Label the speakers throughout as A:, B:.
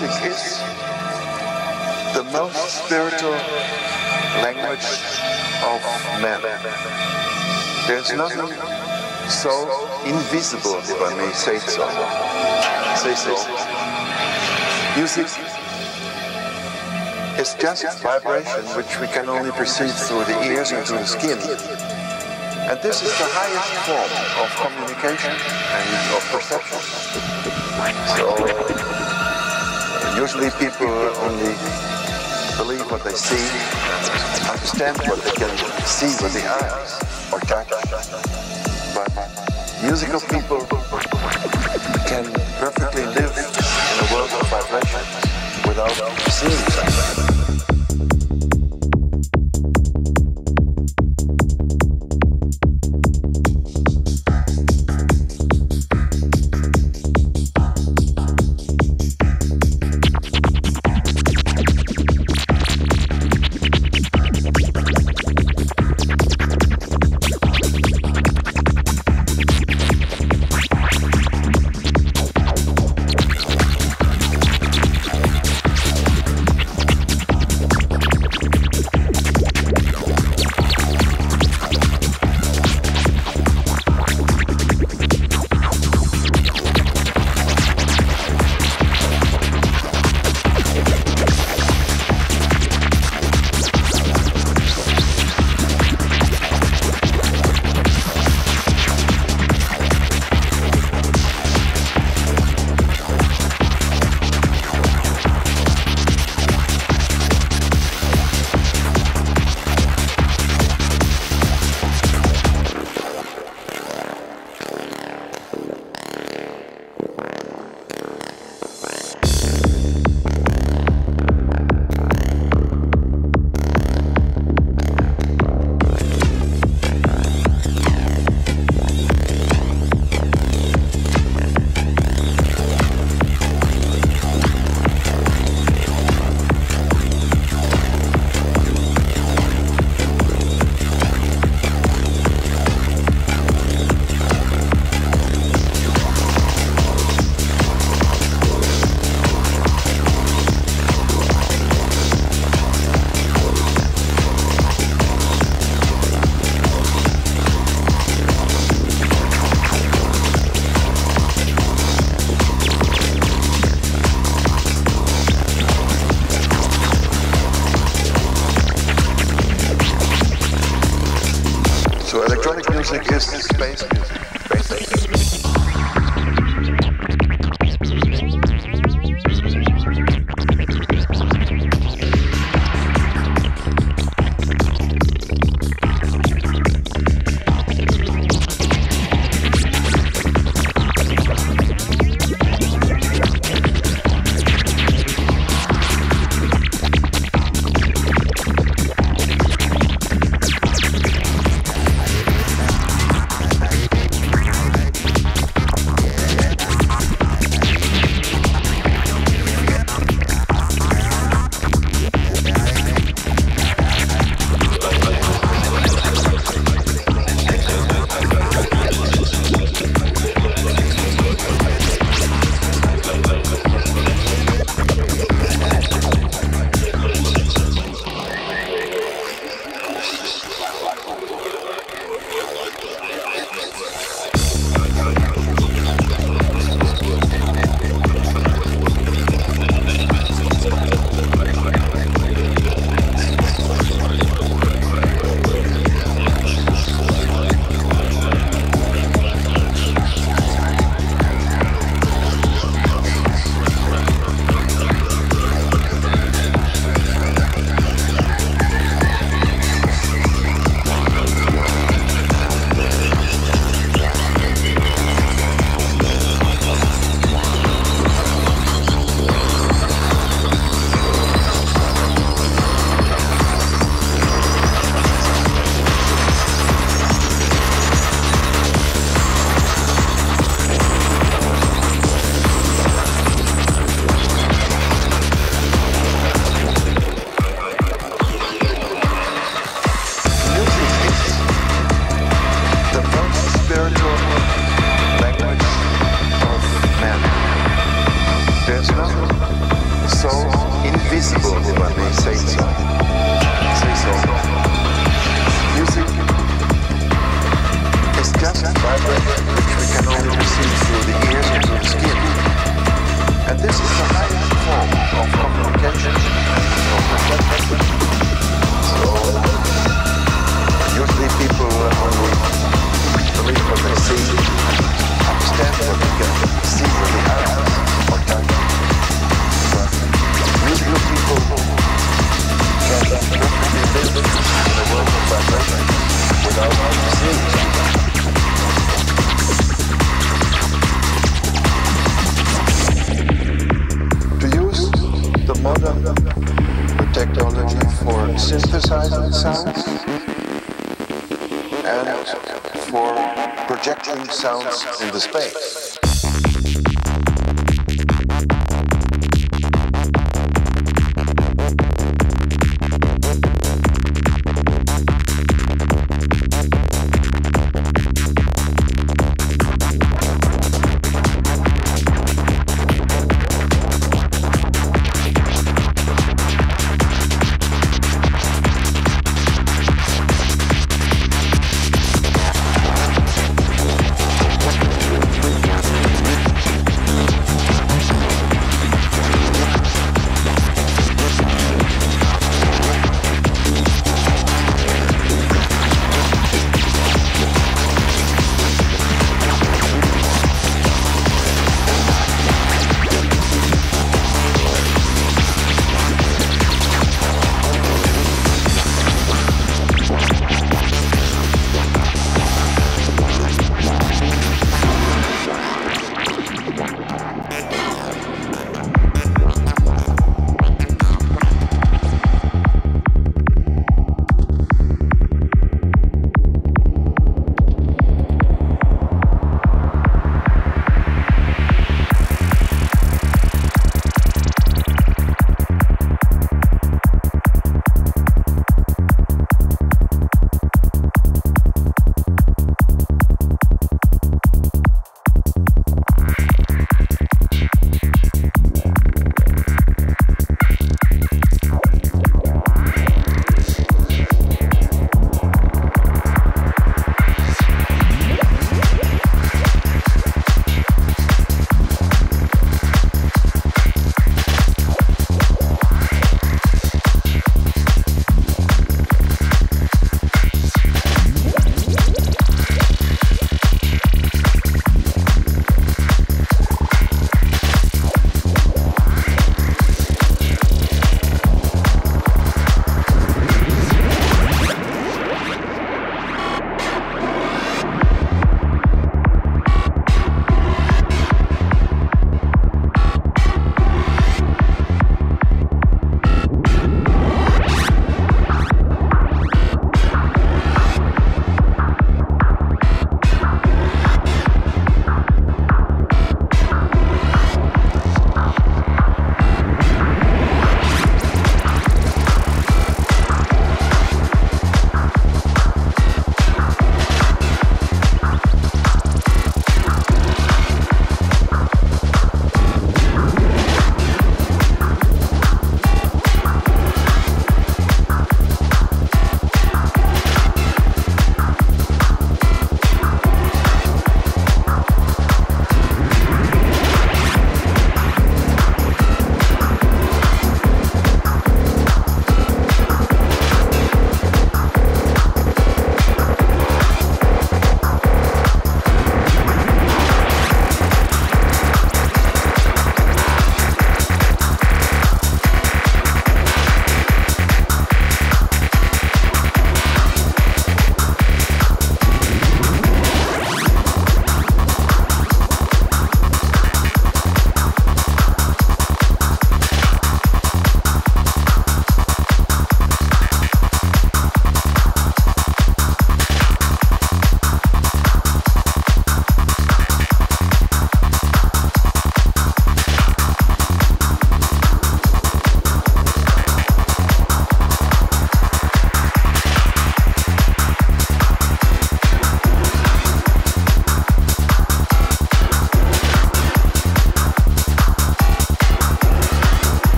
A: music is the most spiritual language of man. There's nothing so invisible, if I may say so. Say so. Music is just vibration which we can only perceive through the ears and through the skin. And this is the highest form of communication and of perception. So usually people only believe what they see understand what they can see with the eyes or touch. But musical people can perfectly live in a world of vibrations without seeing something.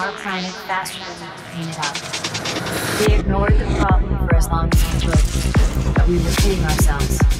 B: Our planet faster than we could it up. We ignored the problem for as long as we could, but we were kidding ourselves.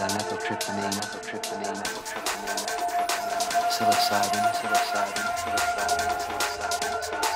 A: Dá na to připanej, na to připanej, na to připanej, na to připanej. Psilocybin, psilocybin, psilocybin, psilocybin, psilocybin.